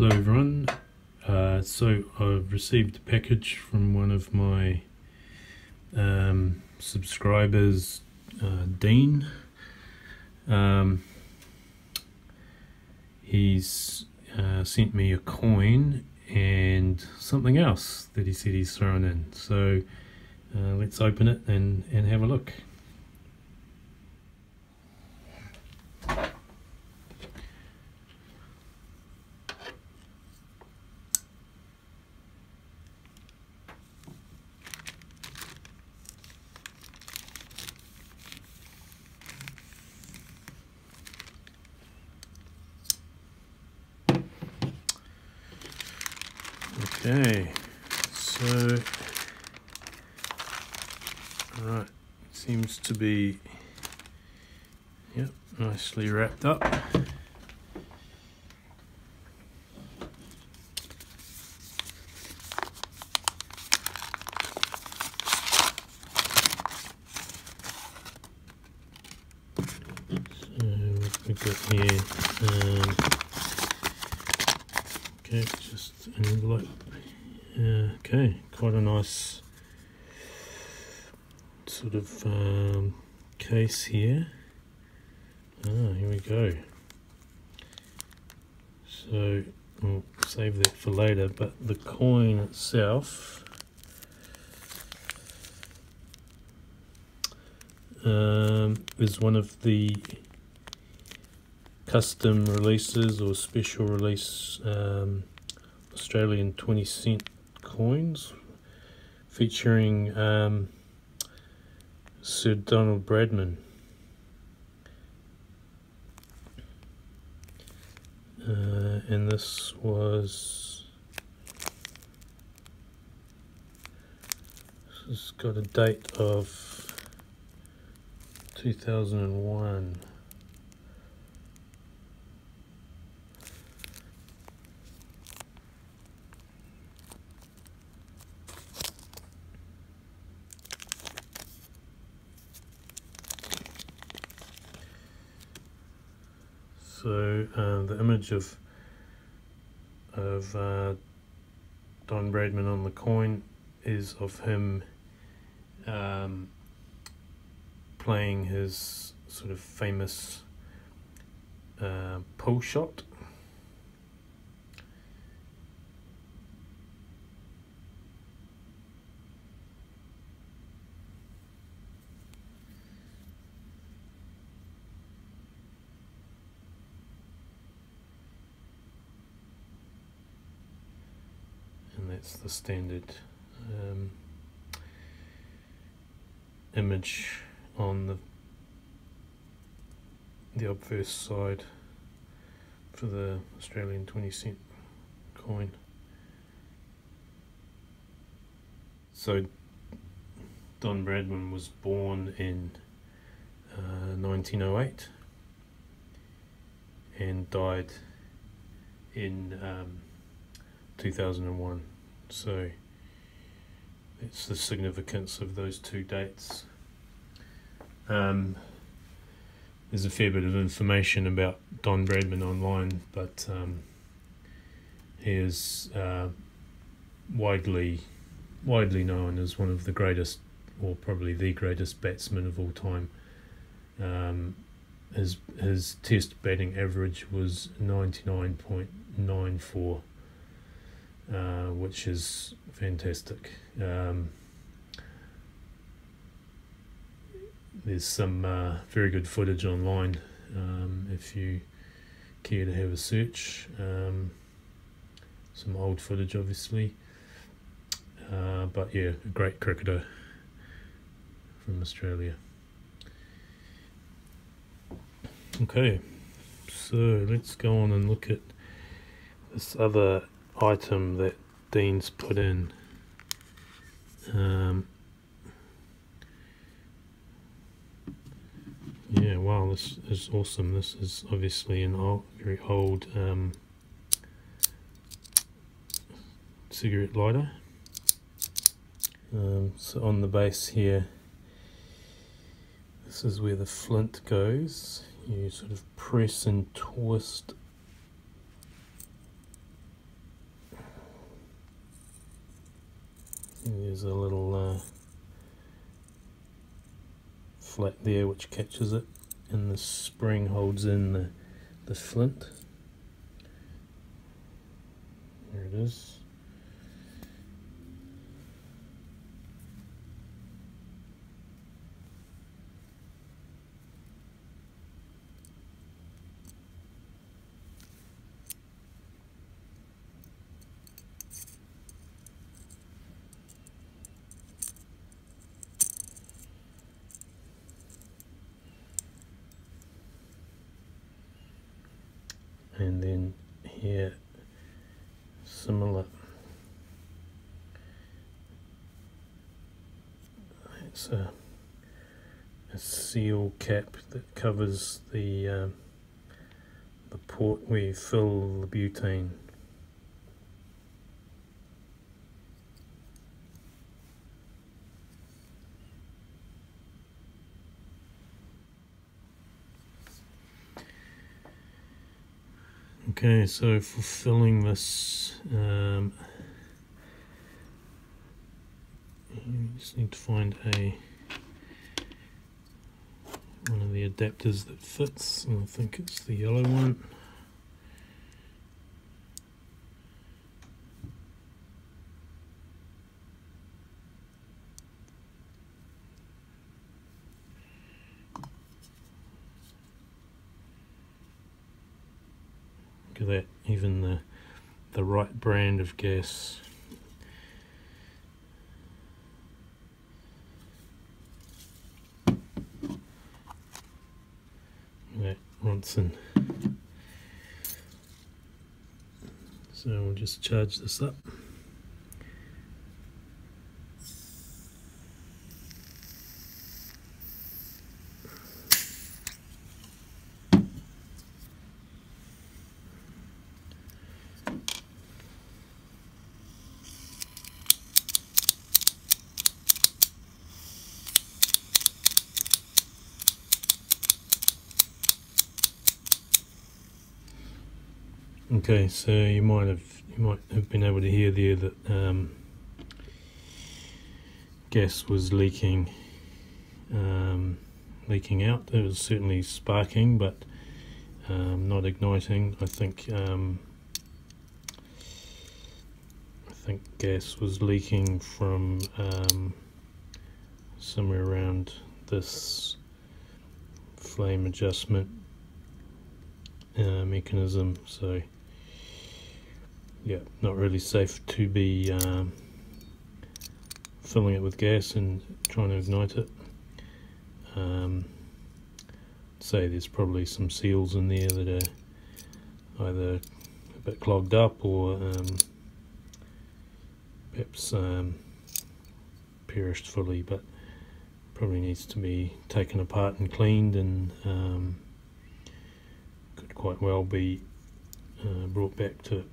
Hello everyone. Uh, so I've received a package from one of my um, subscribers, uh, Dean. Um, he's uh, sent me a coin and something else that he said he's thrown in. So uh, let's open it and, and have a look. Okay, so right, seems to be yep, nicely wrapped up. Here? Um, okay, just envelope. Okay, quite a nice sort of um, case here. Ah, here we go. So we'll save that for later, but the coin itself um, is one of the custom releases or special release um, Australian 20 cent coins featuring um, Sir Donald Bradman. Uh, and this was this has got a date of 2001 So uh, the image of of uh, Don Bradman on the coin is of him um, playing his sort of famous uh, pull shot. That's the standard um, image on the the obverse side for the Australian 20 cent coin. So Don Bradman was born in uh, 1908 and died in um, 2001. So it's the significance of those two dates. Um, there's a fair bit of information about Don Bradman online, but um, he is uh, widely widely known as one of the greatest, or probably the greatest batsman of all time. Um, his his Test batting average was ninety nine point nine four. Uh, which is fantastic. Um, there's some uh, very good footage online um, if you care to have a search. Um, some old footage, obviously. Uh, but yeah, a great cricketer from Australia. Okay, so let's go on and look at this other item that Dean's put in. Um, yeah, wow, this is awesome. This is obviously an old, very old um, cigarette lighter. Um, so on the base here, this is where the flint goes. You sort of press and twist There's a little uh, flat there which catches it and the spring holds in the, the flint. There it is. and then here similar it's a, a seal cap that covers the um, the port where you fill the butane. Okay, so for filling this, um, you just need to find a one of the adapters that fits, and I think it's the yellow one. Look at that, even the the right brand of gas. That Ronson. So we'll just charge this up. Okay, so you might have you might have been able to hear there that um, gas was leaking um, leaking out. It was certainly sparking, but um, not igniting. I think um, I think gas was leaking from um, somewhere around this flame adjustment uh, mechanism. So yeah, not really safe to be um, filling it with gas and trying to ignite it. Um, say there's probably some seals in there that are either a bit clogged up or um, perhaps um, perished fully, but probably needs to be taken apart and cleaned and um, could quite well be uh, brought back to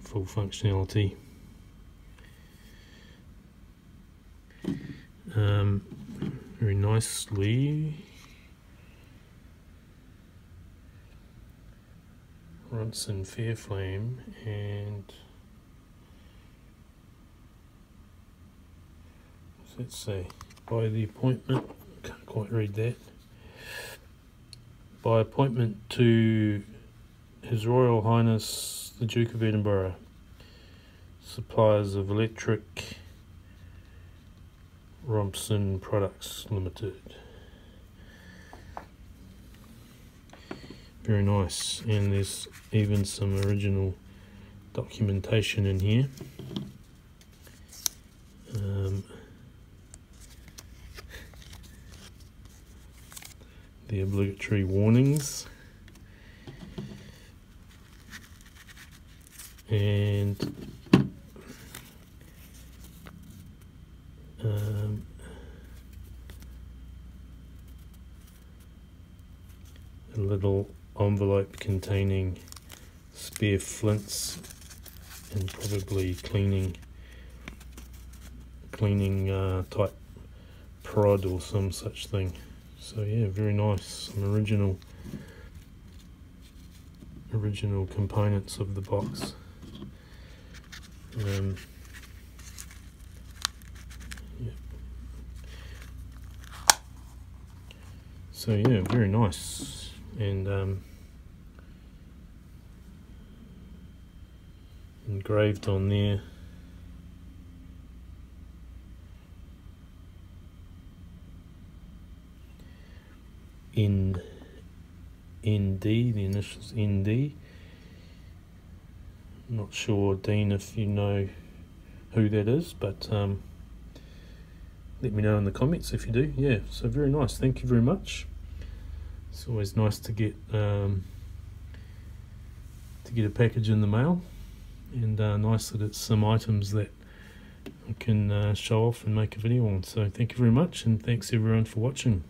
full functionality. Um, very nicely. Ronson Varaflame and let's say by the appointment can't quite read that by appointment to His Royal Highness the Duke of Edinburgh, suppliers of electric Ronson Products Limited. Very nice, and there's even some original documentation in here. Um, the obligatory warnings. And um, a little envelope containing spare flints and probably cleaning cleaning uh, type prod or some such thing. So yeah very nice. Some original original components of the box um. So yeah, very nice. And um, engraved on there. In in D, the initials in D. Not sure, Dean, if you know who that is, but um, let me know in the comments if you do. Yeah, so very nice. Thank you very much. It's always nice to get um, to get a package in the mail, and uh, nice that it's some items that I can uh, show off and make a video on. So thank you very much, and thanks everyone for watching.